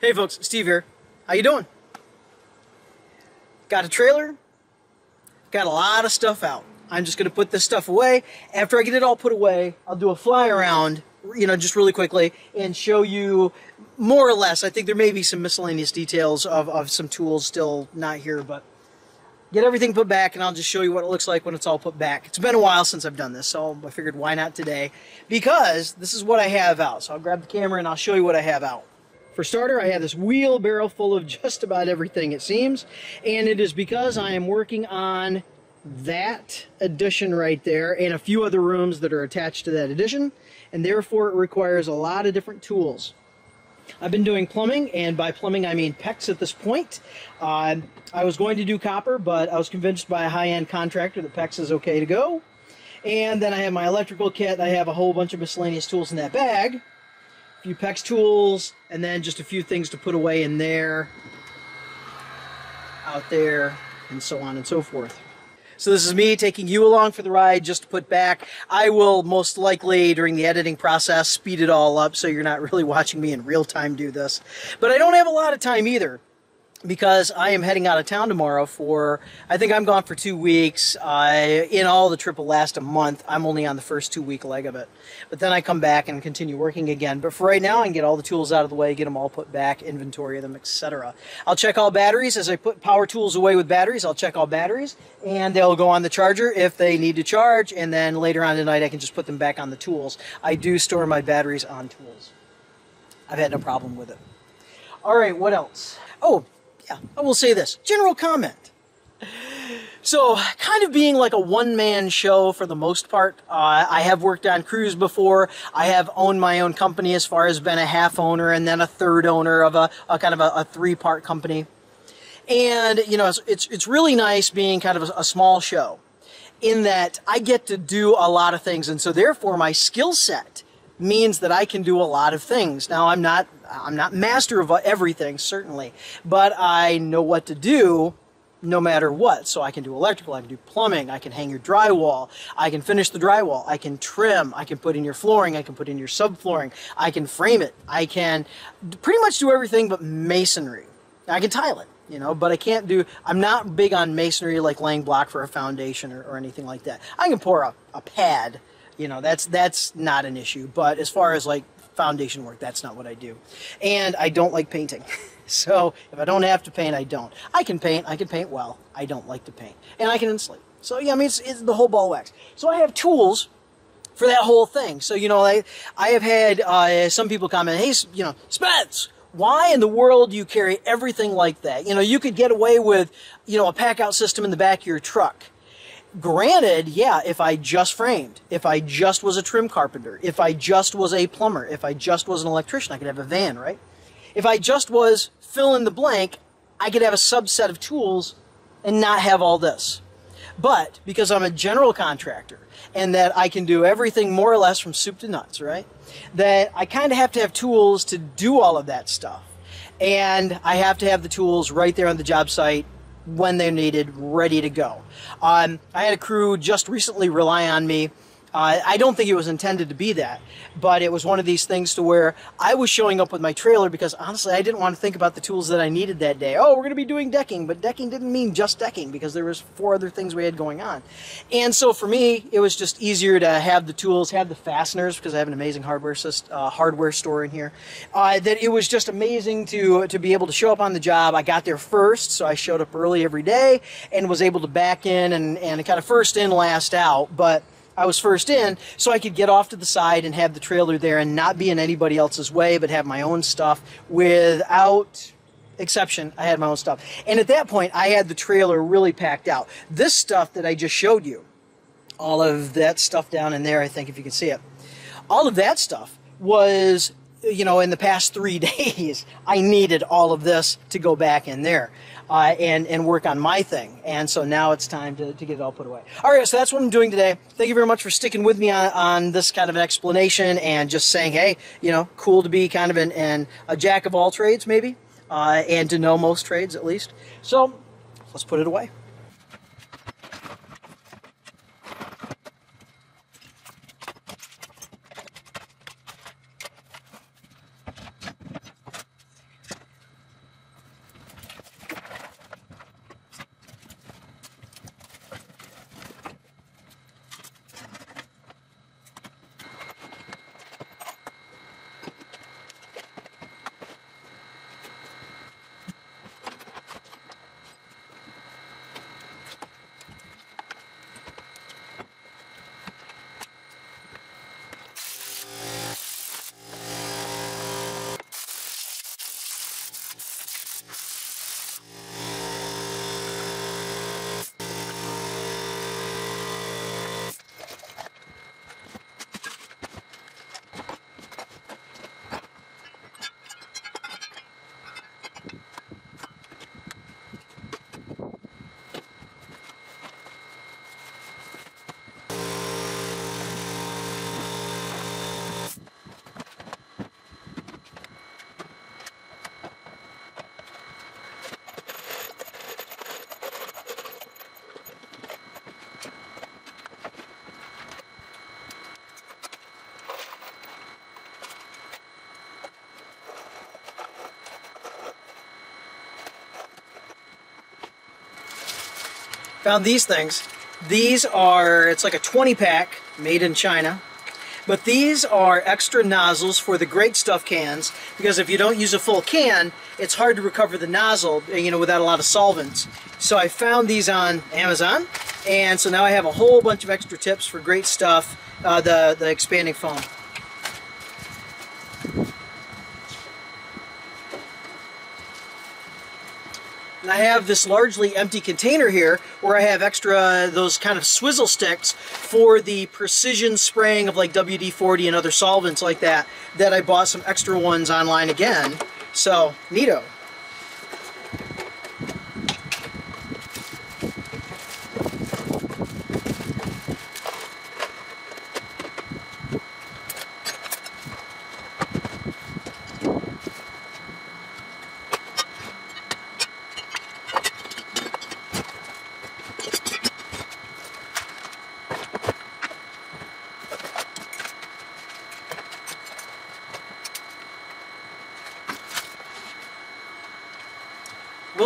Hey folks, Steve here. How you doing? Got a trailer? Got a lot of stuff out. I'm just gonna put this stuff away. After I get it all put away, I'll do a fly around, you know, just really quickly and show you more or less. I think there may be some miscellaneous details of, of some tools still not here, but get everything put back and I'll just show you what it looks like when it's all put back. It's been a while since I've done this, so I figured why not today? Because this is what I have out. So I'll grab the camera and I'll show you what I have out. For starter, I have this wheelbarrow full of just about everything, it seems. And it is because I am working on that addition right there and a few other rooms that are attached to that addition. And therefore, it requires a lot of different tools. I've been doing plumbing, and by plumbing I mean PEX at this point. Uh, I was going to do copper, but I was convinced by a high-end contractor that PEX is okay to go. And then I have my electrical kit. I have a whole bunch of miscellaneous tools in that bag. A few PEX tools, and then just a few things to put away in there, out there, and so on and so forth. So this is me taking you along for the ride just to put back. I will most likely during the editing process speed it all up so you're not really watching me in real time do this. But I don't have a lot of time either because I am heading out of town tomorrow for, I think I'm gone for two weeks. Uh, in all, the trip will last a month. I'm only on the first two week leg of it. But then I come back and continue working again. But for right now, I can get all the tools out of the way, get them all put back, inventory them, etc. I'll check all batteries. As I put power tools away with batteries, I'll check all batteries. And they'll go on the charger if they need to charge. And then later on tonight, I can just put them back on the tools. I do store my batteries on tools. I've had no problem with it. All right, what else? Oh, yeah, I will say this. General comment. So, kind of being like a one-man show for the most part. Uh, I have worked on crews before. I have owned my own company as far as been a half owner and then a third owner of a, a kind of a, a three-part company. And, you know, it's, it's, it's really nice being kind of a, a small show in that I get to do a lot of things. And so therefore my skill set means that I can do a lot of things. Now I'm not I'm not master of everything certainly, but I know what to do no matter what. So I can do electrical, I can do plumbing, I can hang your drywall, I can finish the drywall, I can trim, I can put in your flooring, I can put in your subflooring, I can frame it, I can pretty much do everything but masonry. I can tile it, you know, but I can't do, I'm not big on masonry like laying block for a foundation or, or anything like that. I can pour a, a pad you know, that's that's not an issue. But as far as like foundation work, that's not what I do. And I don't like painting. so if I don't have to paint, I don't. I can paint. I can paint well. I don't like to paint. And I can insulate. So yeah, I mean, it's, it's the whole ball wax. So I have tools for that whole thing. So, you know, I, I have had uh, some people comment, hey, you know, Spence, why in the world do you carry everything like that? You know, you could get away with, you know, a pack out system in the back of your truck. Granted, yeah, if I just framed, if I just was a trim carpenter, if I just was a plumber, if I just was an electrician, I could have a van, right? If I just was fill in the blank, I could have a subset of tools and not have all this. But because I'm a general contractor and that I can do everything more or less from soup to nuts, right? That I kind of have to have tools to do all of that stuff. And I have to have the tools right there on the job site when they're needed, ready to go. Um, I had a crew just recently rely on me uh, I don't think it was intended to be that, but it was one of these things to where I was showing up with my trailer because honestly I didn't want to think about the tools that I needed that day. Oh, we're going to be doing decking, but decking didn't mean just decking because there was four other things we had going on. And so for me, it was just easier to have the tools, have the fasteners because I have an amazing hardware uh, hardware store in here. Uh, that it was just amazing to to be able to show up on the job. I got there first, so I showed up early every day and was able to back in and and kind of first in, last out, but. I was first in, so I could get off to the side and have the trailer there and not be in anybody else's way, but have my own stuff without exception. I had my own stuff. And at that point, I had the trailer really packed out. This stuff that I just showed you, all of that stuff down in there, I think, if you can see it, all of that stuff was you know, in the past three days, I needed all of this to go back in there uh, and, and work on my thing. And so now it's time to, to get it all put away. All right, so that's what I'm doing today. Thank you very much for sticking with me on, on this kind of an explanation and just saying, hey, you know, cool to be kind of an, an a jack of all trades, maybe, uh, and to know most trades at least. So let's put it away. Found these things. These are, it's like a 20 pack made in China. But these are extra nozzles for the great stuff cans because if you don't use a full can, it's hard to recover the nozzle, you know, without a lot of solvents. So I found these on Amazon, and so now I have a whole bunch of extra tips for great stuff, uh, the, the expanding foam. And I have this largely empty container here where I have extra uh, those kind of swizzle sticks for the precision spraying of like WD-40 and other solvents like that that I bought some extra ones online again. So, neato.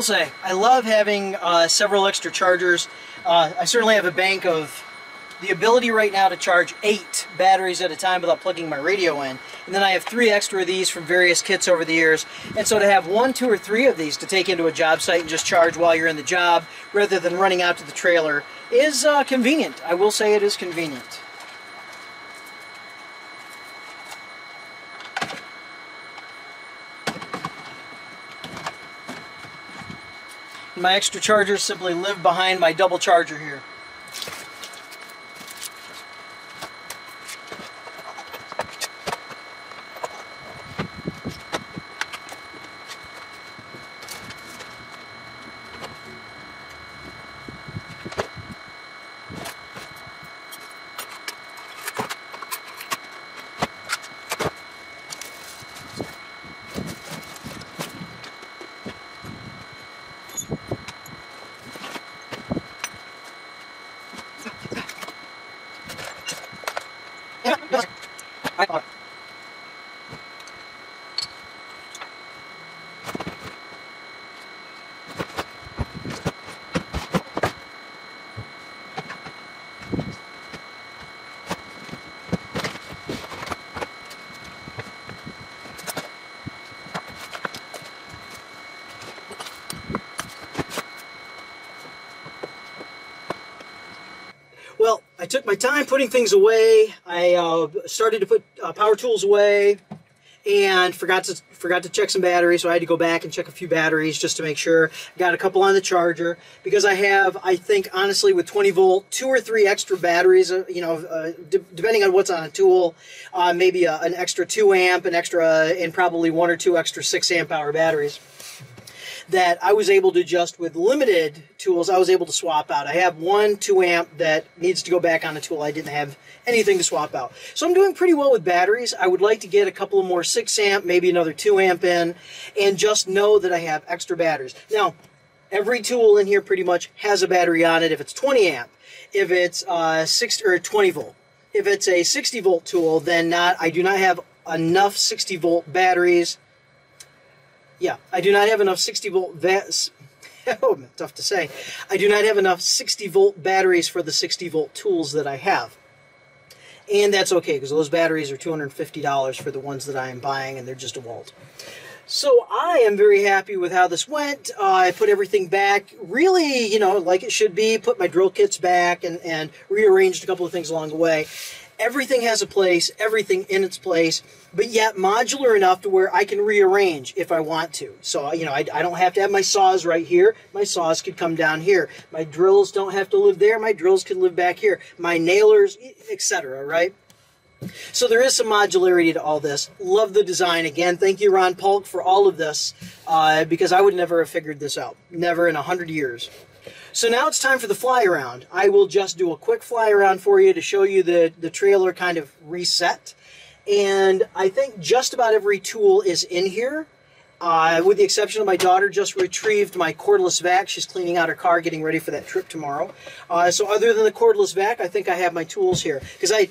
Will say, I love having uh, several extra chargers. Uh, I certainly have a bank of the ability right now to charge eight batteries at a time without plugging my radio in. And then I have three extra of these from various kits over the years. And so to have one, two, or three of these to take into a job site and just charge while you're in the job rather than running out to the trailer is uh, convenient. I will say it is convenient. My extra chargers simply live behind my double charger here. Well, I took my time putting things away. I uh, started to put uh, power tools away and forgot to forgot to check some batteries, so I had to go back and check a few batteries just to make sure. Got a couple on the charger because I have, I think, honestly, with 20 volt, two or three extra batteries. Uh, you know, uh, depending on what's on a tool, uh, maybe a, an extra two amp, an extra, and probably one or two extra six amp hour batteries that I was able to just with limited tools, I was able to swap out. I have one 2 amp that needs to go back on a tool. I didn't have anything to swap out. So I'm doing pretty well with batteries. I would like to get a couple of more 6 amp, maybe another 2 amp in, and just know that I have extra batteries. Now, every tool in here pretty much has a battery on it if it's 20 amp. If it's uh, 6 or 20 volt. If it's a 60 volt tool, then not. I do not have enough 60 volt batteries yeah, I do not have enough 60 volt vats. oh, tough to say. I do not have enough 60 volt batteries for the 60 volt tools that I have. And that's okay because those batteries are $250 for the ones that I am buying and they're just DeWalt. So I am very happy with how this went. Uh, I put everything back really, you know, like it should be. Put my drill kits back and, and rearranged a couple of things along the way everything has a place, everything in its place, but yet modular enough to where I can rearrange if I want to. So, you know, I, I, don't have to have my saws right here. My saws could come down here. My drills don't have to live there. My drills could live back here. My nailers, etc., right? So there is some modularity to all this. Love the design. Again, thank you, Ron Paulk, for all of this, uh, because I would never have figured this out. Never in a hundred years. So now it's time for the fly around. I will just do a quick fly around for you to show you the, the trailer kind of reset. And I think just about every tool is in here. Uh, with the exception of my daughter just retrieved my cordless vac. She's cleaning out her car, getting ready for that trip tomorrow. Uh, so other than the cordless vac, I think I have my tools here. Because I,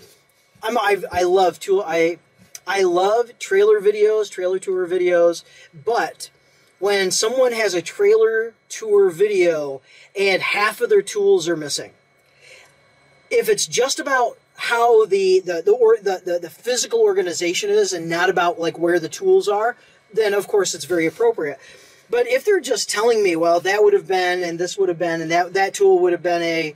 I'm, I, I love tool, I, I love trailer videos, trailer tour videos, but when someone has a trailer tour video and half of their tools are missing. If it's just about how the the the, or, the, the, the physical organization is and not about like where the tools are, then of course it's very appropriate. But if they're just telling me, well, that would have been and this would have been and that that tool would have been a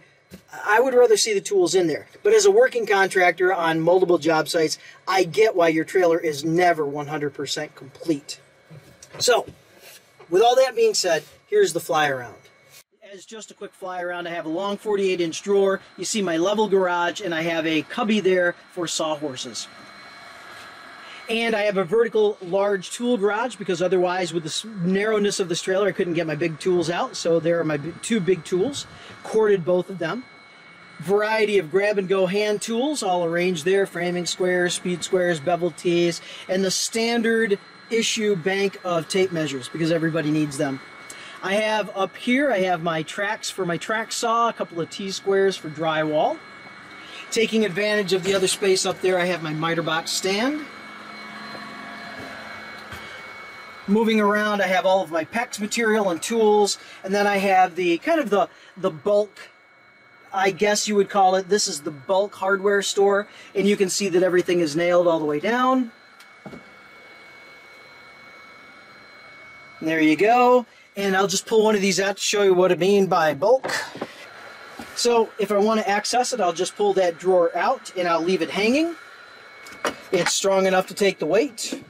I would rather see the tools in there. But as a working contractor on multiple job sites, I get why your trailer is never 100% complete. So, with all that being said, here's the fly around. As just a quick fly around, I have a long 48 inch drawer. You see my level garage, and I have a cubby there for sawhorses. And I have a vertical large tool garage because otherwise, with the narrowness of this trailer, I couldn't get my big tools out. So there are my two big tools, corded both of them. Variety of grab and go hand tools, all arranged there framing squares, speed squares, bevel tees, and the standard issue bank of tape measures because everybody needs them. I have up here, I have my tracks for my track saw, a couple of T-squares for drywall. Taking advantage of the other space up there, I have my miter box stand. Moving around, I have all of my PEX material and tools, and then I have the kind of the, the bulk, I guess you would call it. This is the bulk hardware store, and you can see that everything is nailed all the way down. There you go. And I'll just pull one of these out to show you what I mean by bulk. So if I want to access it, I'll just pull that drawer out and I'll leave it hanging. It's strong enough to take the weight.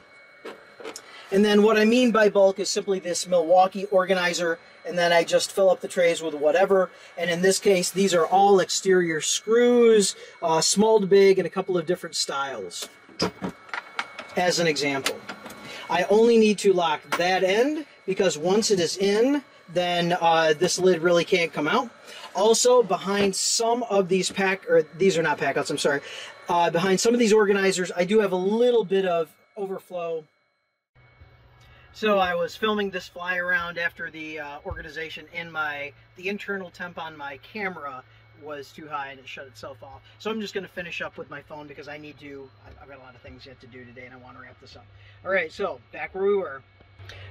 And then what I mean by bulk is simply this Milwaukee organizer and then I just fill up the trays with whatever. And in this case, these are all exterior screws, uh, small to big, and a couple of different styles, as an example. I only need to lock that end because once it is in, then uh, this lid really can't come out. Also, behind some of these pack, or these are not packouts, I'm sorry. Uh, behind some of these organizers, I do have a little bit of overflow. So I was filming this fly around after the uh, organization in my, the internal temp on my camera was too high and it shut itself off. So I'm just going to finish up with my phone because I need to, I've got a lot of things yet to do today and I want to wrap this up. All right, so back where we were.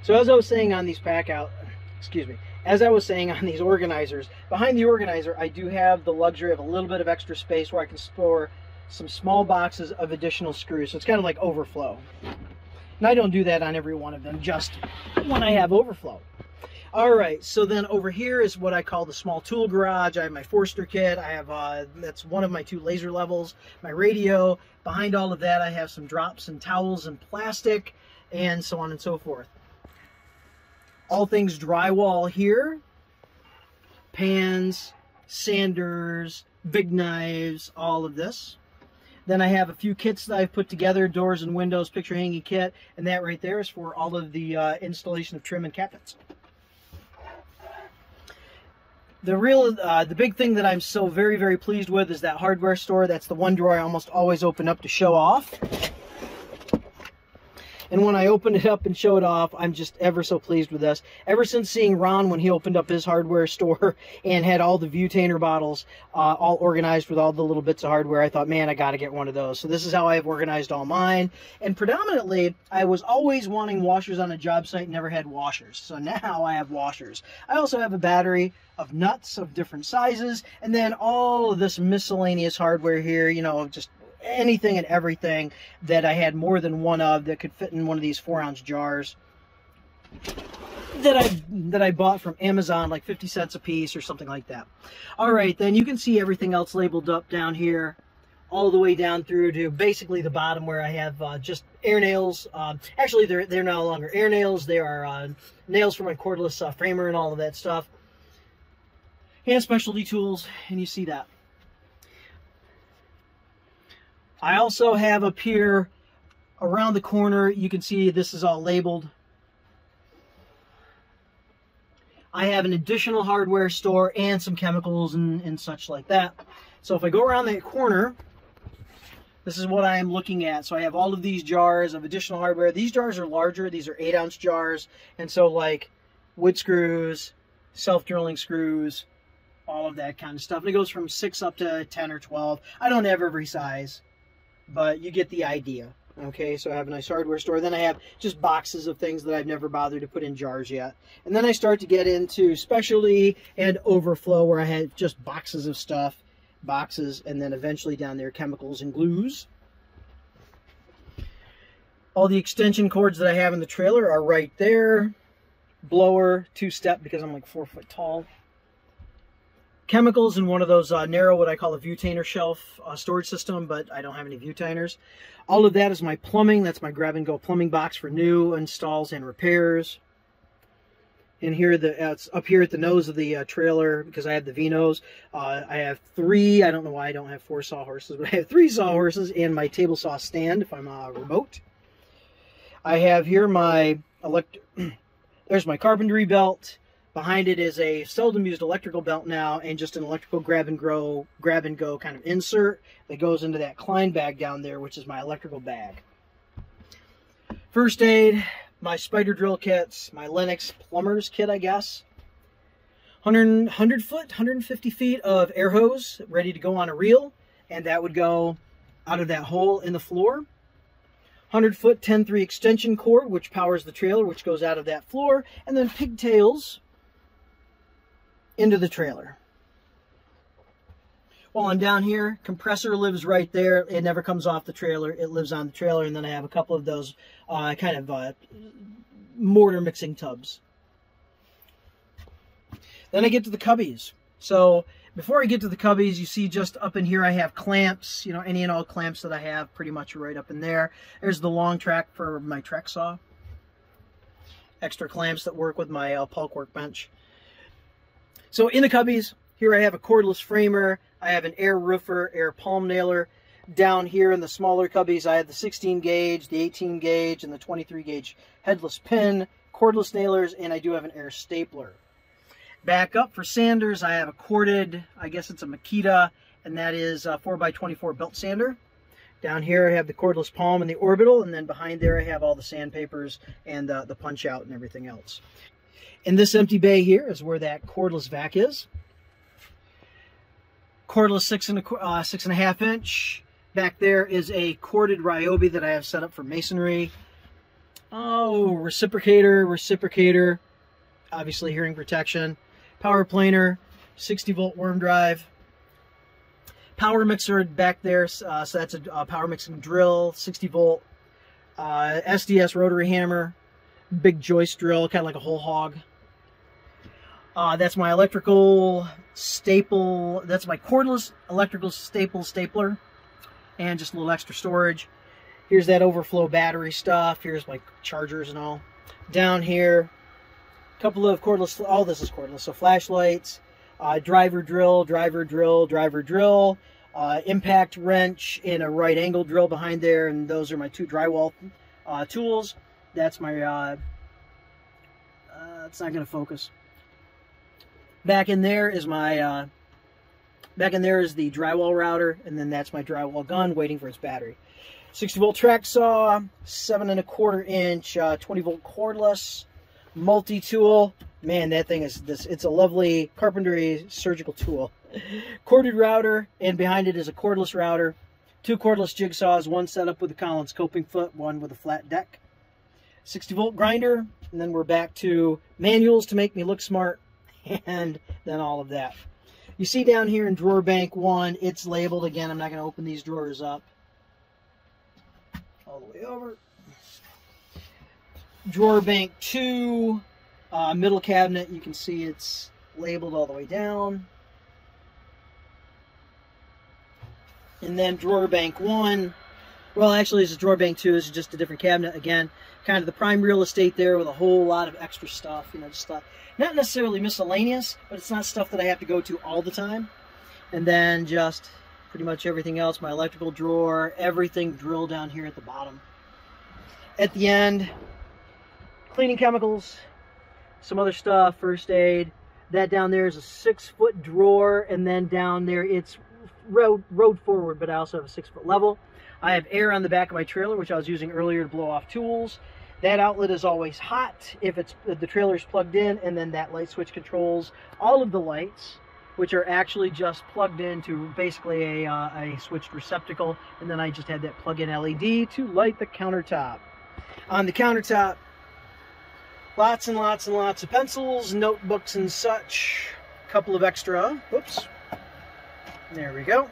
So as I was saying on these pack out, excuse me, as I was saying on these organizers, behind the organizer, I do have the luxury of a little bit of extra space where I can store some small boxes of additional screws. So it's kind of like overflow. And I don't do that on every one of them, just when I have overflow. All right, so then over here is what I call the small tool garage. I have my Forstner kit. I have, uh, that's one of my two laser levels, my radio. Behind all of that, I have some drops and towels and plastic and so on and so forth. All things drywall here, pans, sanders, big knives, all of this. Then I have a few kits that I've put together, doors and windows, picture hanging kit, and that right there is for all of the uh, installation of trim and cabinets the real uh, the big thing that I'm so very very pleased with is that hardware store. That's the one drawer I almost always open up to show off and when I open it up and show it off, I'm just ever so pleased with this. Ever since seeing Ron when he opened up his hardware store and had all the Vutainer bottles uh, all organized with all the little bits of hardware, I thought, man, I got to get one of those. So this is how I've organized all mine. And predominantly, I was always wanting washers on a job site, never had washers. So now I have washers. I also have a battery of nuts of different sizes, and then all of this miscellaneous hardware here, you know, just anything and everything that I had more than one of that could fit in one of these four ounce jars that I that I bought from Amazon like 50 cents a piece or something like that. All right, then you can see everything else labeled up down here all the way down through to basically the bottom where I have uh, just air nails. Um, actually, they're, they're no longer air nails. They are uh, nails for my cordless uh, framer and all of that stuff. Hand specialty tools, and you see that. I also have up here around the corner, you can see this is all labeled. I have an additional hardware store and some chemicals and, and such like that. So if I go around that corner, this is what I am looking at. So I have all of these jars of additional hardware. These jars are larger. These are 8 ounce jars. And so like wood screws, self-drilling screws, all of that kind of stuff. And it goes from 6 up to 10 or 12. I don't have every size but you get the idea. Okay, so I have a nice hardware store. Then I have just boxes of things that I've never bothered to put in jars yet. And then I start to get into specialty and overflow where I had just boxes of stuff, boxes, and then eventually down there chemicals and glues. All the extension cords that I have in the trailer are right there. Blower, two-step because I'm like four foot tall chemicals in one of those uh, narrow, what I call a Vutainer shelf uh, storage system, but I don't have any Vutainers. All of that is my plumbing. That's my grab and go plumbing box for new installs and repairs. And here, the uh, it's up here at the nose of the uh, trailer because I have the V-nose. Uh, I have three. I don't know why I don't have four sawhorses, but I have three sawhorses and my table saw stand if I'm uh, remote. I have here my elect. There's my carpentry belt. Behind it is a seldom used electrical belt now and just an electrical grab and grow, grab and go kind of insert that goes into that Klein bag down there, which is my electrical bag. First aid, my spider drill kits, my Lenox plumber's kit, I guess. 100, 100 foot, 150 feet of air hose ready to go on a reel, and that would go out of that hole in the floor. 100 foot 10-3 extension cord, which powers the trailer, which goes out of that floor, and then pigtails into the trailer. While I'm down here, compressor lives right there. It never comes off the trailer. It lives on the trailer. And then I have a couple of those uh, kind of uh, mortar mixing tubs. Then I get to the cubbies. So before I get to the cubbies, you see just up in here I have clamps, you know, any and all clamps that I have pretty much right up in there. There's the long track for my track saw. Extra clamps that work with my uh, Paulk workbench. So in the cubbies, here I have a cordless framer, I have an air roofer, air palm nailer. Down here in the smaller cubbies, I have the 16 gauge, the 18 gauge, and the 23 gauge headless pin, cordless nailers, and I do have an air stapler. Back up for sanders, I have a corded, I guess it's a Makita, and that is a 4x24 belt sander. Down here I have the cordless palm and the orbital, and then behind there I have all the sandpapers and uh, the punch out and everything else. In this empty bay here is where that cordless vac is. Cordless six and a, uh, six and a half inch. Back there is a corded Ryobi that I have set up for masonry. Oh, reciprocator, reciprocator, obviously hearing protection. Power planer, 60 volt worm drive. Power mixer back there, uh, so that's a, a, power mixing drill, 60 volt. Uh, SDS rotary hammer, big joist drill, kind of like a Hole Hawg. Uh, that's my electrical staple. That's my cordless electrical staple stapler. And just a little extra storage. Here's that overflow battery stuff. Here's my chargers and all. Down here, a couple of cordless, all this is cordless. So flashlights, uh, driver drill, driver drill, driver drill, uh, impact wrench, and a right angle drill behind there. And those are my two drywall uh, tools. That's my, uh, uh, it's not going to focus. Back in there is my, uh, back in there is the drywall router, and then that's my drywall gun waiting for its battery. 60 volt track saw, seven and a quarter inch, uh, 20 volt cordless, multi-tool. Man, that thing is this. It's a lovely carpentry surgical tool. Corded router, and behind it is a cordless router. Two cordless jigsaws, one set up with a Collins coping foot, one with a flat deck. 60 volt grinder, and then we're back to manuals to make me look smart, and then all of that. You see down here in drawer bank one, it's labeled again. I'm not going to open these drawers up. All the way over. Drawer bank two, uh, middle cabinet. You can see it's labeled all the way down. And then drawer bank one. Well, actually, it's a drawer bank two. It's just a different cabinet again. Kind of the prime real estate there with a whole lot of extra stuff. You know, just stuff not necessarily miscellaneous, but it's not stuff that I have to go to all the time. And then just pretty much everything else, my electrical drawer, everything drilled down here at the bottom. At the end, cleaning chemicals, some other stuff, first aid. That down there is a six foot drawer, and then down there it's road, road forward, but I also have a six foot level. I have air on the back of my trailer, which I was using earlier to blow off tools. That outlet is always hot if it's if the trailer is plugged in, and then that light switch controls all of the lights. which are actually just plugged into basically a, uh, a switched receptacle. And then I just had that plug-in LED to light the countertop. On the countertop, lots and lots and lots of pencils, notebooks and such. A couple of extra, whoops, there we go.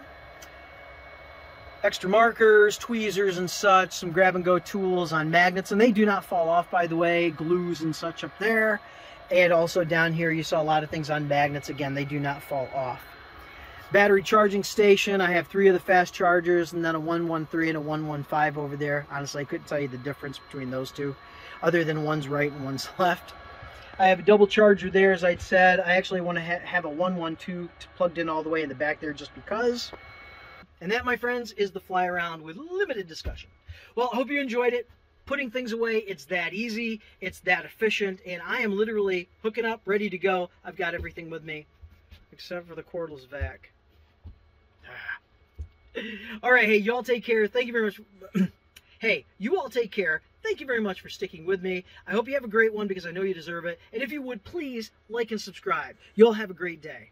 Extra markers, tweezers and such, some grab and go tools on magnets, and they do not fall off by the way, glues and such up there. And also down here you saw a lot of things on magnets, again, they do not fall off. Battery charging station, I have three of the fast chargers and then a 113 and a 115 over there. Honestly, I couldn't tell you the difference between those two, other than one's right and one's left. I have a double charger there, as I'd said. I actually want to ha have a 112 plugged in all the way in the back there just because. And that, my friends, is the fly around with limited discussion. Well, I hope you enjoyed it. Putting things away, it's that easy, it's that efficient, and I am literally hooking up, ready to go. I've got everything with me, except for the cordless vac. Ah. all right, hey, y'all take care. Thank you very much. hey, you all take care. Thank you very much for sticking with me. I hope you have a great one because I know you deserve it. And if you would, please like and subscribe. You'll have a great day.